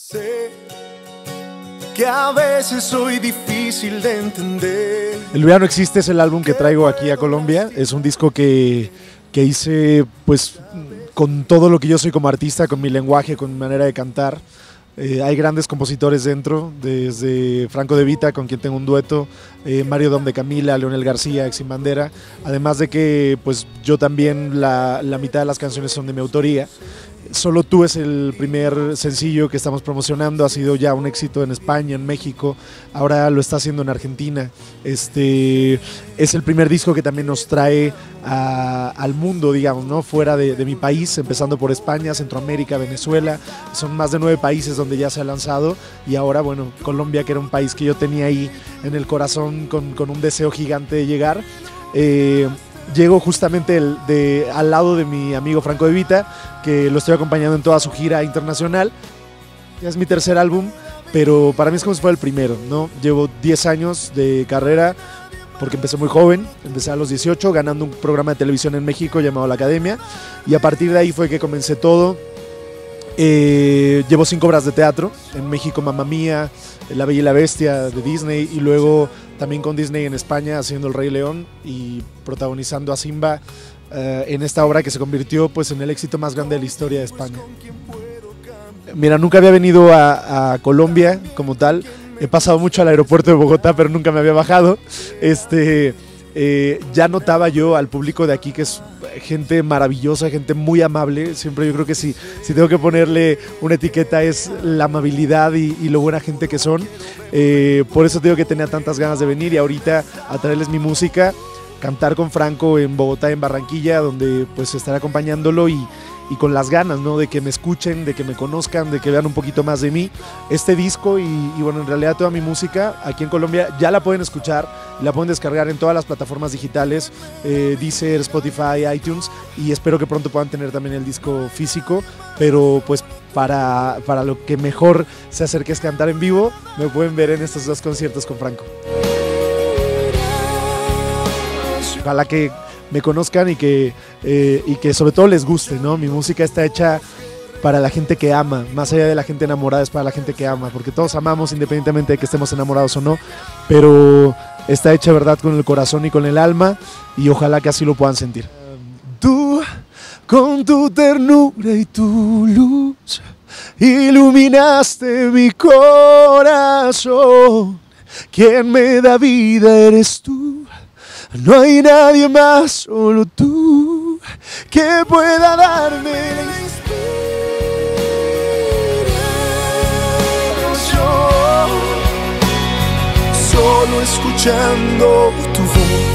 Sé que a veces soy difícil de entender. El verano existe es el álbum que traigo aquí a Colombia. Es un disco que, que hice pues con todo lo que yo soy como artista, con mi lenguaje, con mi manera de cantar. Eh, hay grandes compositores dentro, desde Franco De Vita, con quien tengo un dueto, eh, Mario Dom de Camila, Leonel García, Exim Bandera, además de que pues yo también la, la mitad de las canciones son de mi autoría. Solo tú es el primer sencillo que estamos promocionando, ha sido ya un éxito en España, en México, ahora lo está haciendo en Argentina. Este es el primer disco que también nos trae al mundo, digamos, ¿no? fuera de, mi país, empezando por España, Centroamérica, Venezuela. Son más de nueve países donde ya se ha lanzado y ahora, bueno, Colombia, que era un país que yo tenía ahí en el corazón con, con un deseo gigante de llegar. Eh, llego justamente de, al lado de mi amigo Franco De Vita, que lo estoy acompañando en toda su gira internacional. Es mi tercer álbum, pero para mí es como si fuera el primero, ¿no? Llevo 10 años de carrera porque empecé muy joven, empecé a los 18 ganando un programa de televisión en México llamado La Academia y a partir de ahí fue que comencé todo. Eh, llevo cinco obras de teatro, en México Mamma Mía, La Bella y la Bestia de Disney y luego también con Disney en España haciendo El Rey León y protagonizando a Simba eh, en esta obra que se convirtió pues en el éxito más grande de la historia de España. Mira, nunca había venido a, a Colombia como tal. He pasado mucho al aeropuerto de Bogotá, pero nunca me había bajado. Este, eh, ya notaba yo al público de aquí que es gente maravillosa, gente muy amable. Siempre yo creo que si, si tengo que ponerle una etiqueta es la amabilidad y, lo buena gente que son. Eh, por eso digo que tenía tantas ganas de venir y ahorita a traerles mi música, cantar con Franco en Bogotá, en Barranquilla, donde pues estaré acompañándolo y, y con las ganas, ¿no? De que me escuchen, de que me conozcan, de que vean un poquito más de mí. Este disco y, y, bueno, en realidad toda mi música aquí en Colombia ya la pueden escuchar, la pueden descargar en todas las plataformas digitales, eh, Deezer, Spotify, iTunes y espero que pronto puedan tener también el disco físico, pero pues para, para lo que mejor se acerque es cantar en vivo, me pueden ver en estos dos conciertos con Franco. Ojalá que me conozcan y que, eh, y que sobre todo les guste, ¿no? Mi música está hecha para la gente que ama, más allá de la gente enamorada, es para la gente que ama, porque todos amamos independientemente de que estemos enamorados o no, pero está hecha, ¿verdad?, con el corazón y con el alma, y ojalá que así lo puedan sentir. Tú, con tu ternura y tu luz, iluminaste mi corazón, quien me da vida eres tú. No hay nadie más, solo tú, que pueda darme la inspiración. Solo escuchando tu voz.